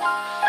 Bye.